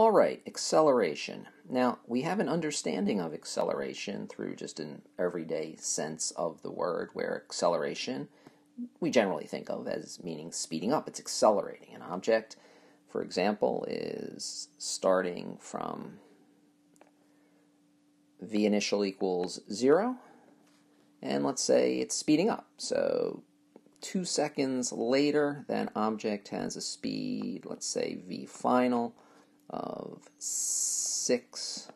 All right, acceleration. Now, we have an understanding of acceleration through just an everyday sense of the word, where acceleration we generally think of as meaning speeding up. It's accelerating. An object, for example, is starting from v initial equals 0, and let's say it's speeding up. So two seconds later, that object has a speed, let's say v final, of 6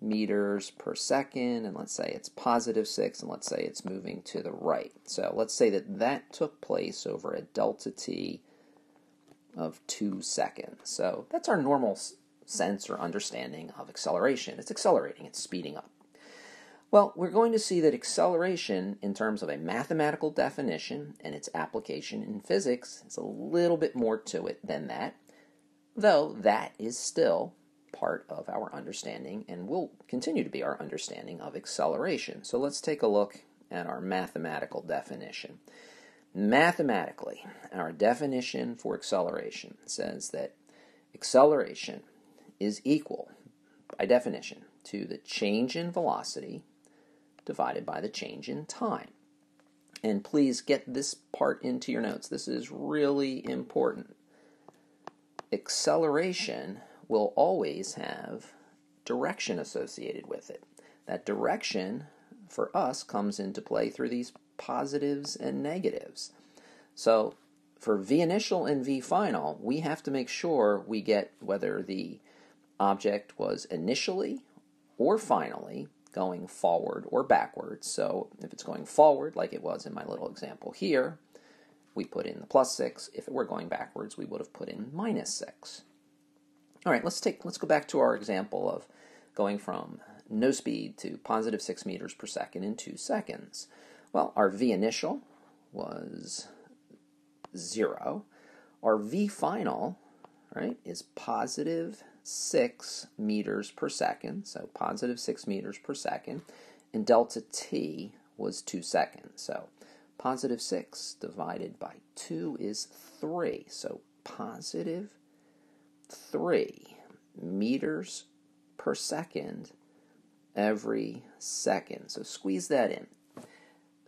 meters per second, and let's say it's positive 6, and let's say it's moving to the right. So let's say that that took place over a delta t of 2 seconds. So that's our normal sense or understanding of acceleration. It's accelerating, it's speeding up. Well, we're going to see that acceleration, in terms of a mathematical definition and its application in physics, is a little bit more to it than that, though that is still part of our understanding and will continue to be our understanding of acceleration. So let's take a look at our mathematical definition. Mathematically, our definition for acceleration says that acceleration is equal, by definition, to the change in velocity divided by the change in time. And please get this part into your notes. This is really important. Acceleration will always have direction associated with it. That direction for us comes into play through these positives and negatives. So for V initial and V final, we have to make sure we get whether the object was initially or finally going forward or backwards. So if it's going forward, like it was in my little example here, we put in the plus 6. If it were going backwards, we would have put in minus 6. All right, let's take let's go back to our example of going from no speed to positive 6 meters per second in 2 seconds. Well, our v initial was 0. Our v final, right, is positive 6 meters per second, so positive 6 meters per second, and delta t was 2 seconds. So positive 6 divided by 2 is 3. So positive 3 meters per second every second. So squeeze that in.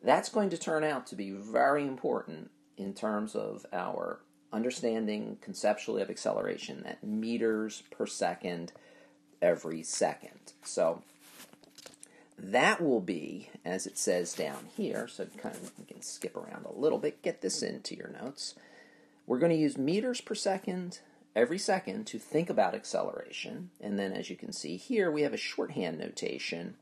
That's going to turn out to be very important in terms of our understanding conceptually of acceleration at meters per second every second. So that will be, as it says down here, so kind of you can skip around a little bit, get this into your notes. We're going to use meters per second every second to think about acceleration. And then, as you can see here, we have a shorthand notation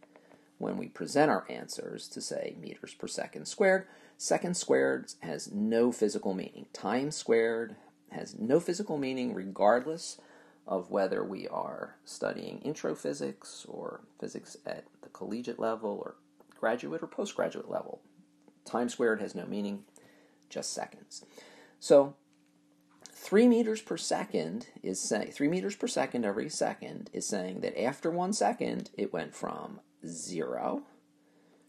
when we present our answers to say meters per second squared. Second squared has no physical meaning. Time squared has no physical meaning regardless of whether we are studying intro physics or physics at the collegiate level or graduate or postgraduate level. Time squared has no meaning, just seconds. So, three meters per second is saying three meters per second every second is saying that after one second it went from zero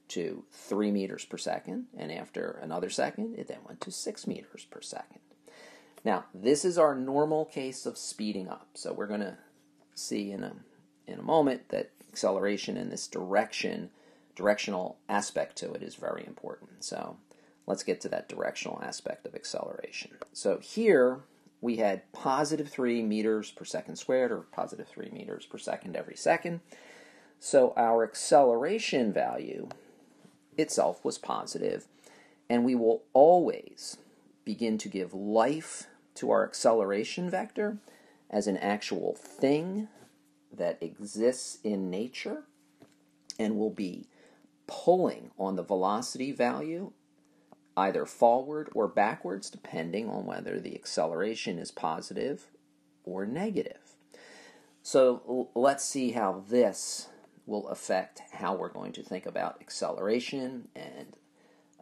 to 3 meters per second, and after another second, it then went to 6 meters per second. Now, this is our normal case of speeding up. So we're going to see in a, in a moment that acceleration in this direction, directional aspect to it is very important. So let's get to that directional aspect of acceleration. So here we had positive 3 meters per second squared, or positive 3 meters per second every second. So our acceleration value itself was positive, and we will always begin to give life to our acceleration vector as an actual thing that exists in nature and will be pulling on the velocity value either forward or backwards depending on whether the acceleration is positive or negative. So let's see how this will affect how we're going to think about acceleration and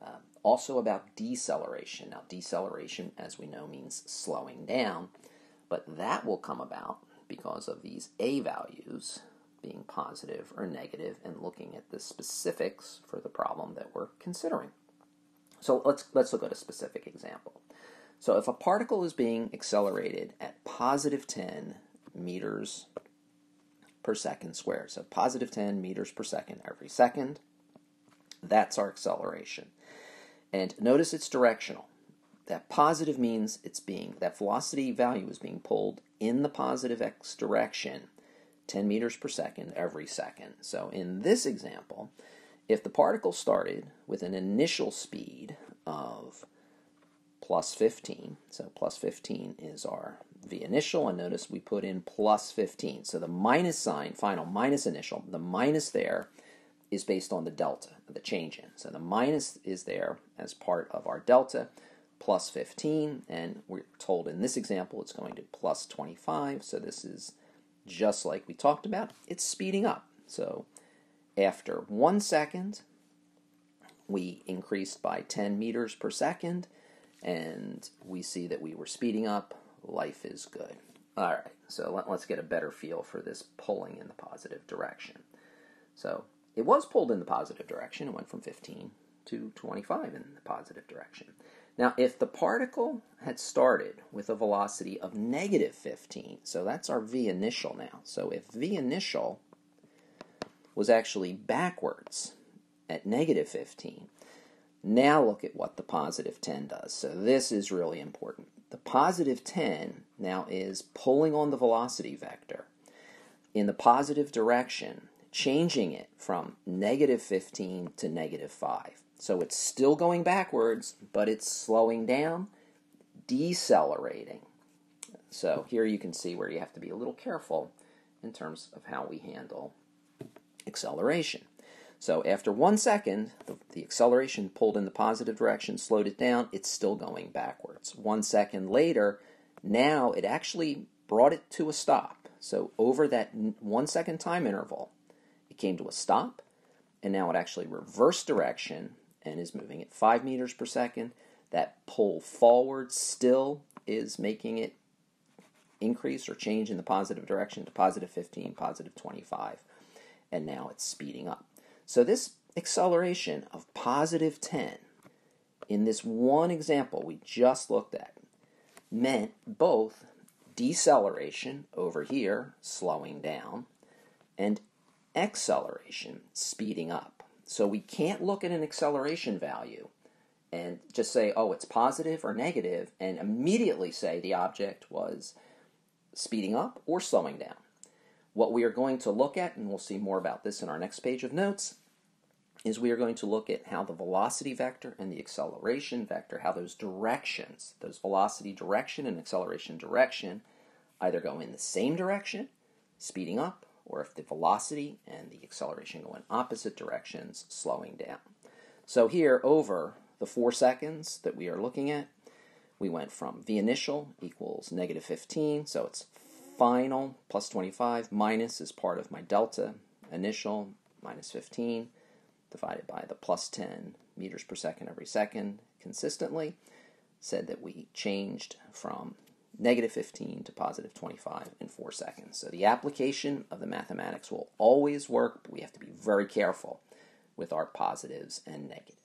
um, also about deceleration. Now, deceleration, as we know, means slowing down, but that will come about because of these a values being positive or negative and looking at the specifics for the problem that we're considering. So let's let's look at a specific example. So if a particle is being accelerated at positive 10 meters per second squared. So positive 10 meters per second every second. That's our acceleration. And notice it's directional. That positive means it's being, that velocity value is being pulled in the positive x direction 10 meters per second every second. So in this example, if the particle started with an initial speed of plus 15, so plus 15 is our v initial, and notice we put in plus 15. So the minus sign, final minus initial, the minus there is based on the delta, the change in. So the minus is there as part of our delta, plus 15, and we're told in this example it's going to plus 25, so this is just like we talked about, it's speeding up. So after one second, we increased by 10 meters per second, and we see that we were speeding up. Life is good. All right, so let, us get a better feel for this pulling in the positive direction. So it was pulled in the positive direction. It went from 15 to 25 in the positive direction. Now, if the particle had started with a velocity of negative 15, so that's our v initial now. So if v initial was actually backwards at negative 15, now look at what the positive 10 does. So this is really important. The positive 10 now is pulling on the velocity vector in the positive direction, changing it from negative 15 to negative 5. So it's still going backwards, but it's slowing down, decelerating. So here you can see where you have to be a little careful in terms of how we handle acceleration. So after one second, the, the, acceleration pulled in the positive direction, slowed it down, it's still going backwards. One second later, now it actually brought it to a stop. So over that one second time interval, it came to a stop, and now it actually reversed direction and is moving at 5 meters per second. That pull forward still is making it increase or change in the positive direction to positive 15, positive 25, and now it's speeding up. So this acceleration of positive 10 in this one example we just looked at meant both deceleration over here, slowing down, and acceleration, speeding up. So we can't look at an acceleration value and just say, oh, it's positive or negative, and immediately say the object was speeding up or slowing down. What we are going to look at, and we'll see more about this in our next page of notes, is we are going to look at how the velocity vector and the acceleration vector, how those directions, those velocity direction and acceleration direction, either go in the same direction, speeding up, or if the velocity and the acceleration go in opposite directions, slowing down. So here, over the four seconds that we are looking at, we went from v initial equals negative 15, so it's final plus 25 minus is part of my delta initial minus 15 divided by the plus 10 meters per second every second consistently said that we changed from negative 15 to positive 25 in 4 seconds. So the application of the mathematics will always work, but we have to be very careful with our positives and negatives.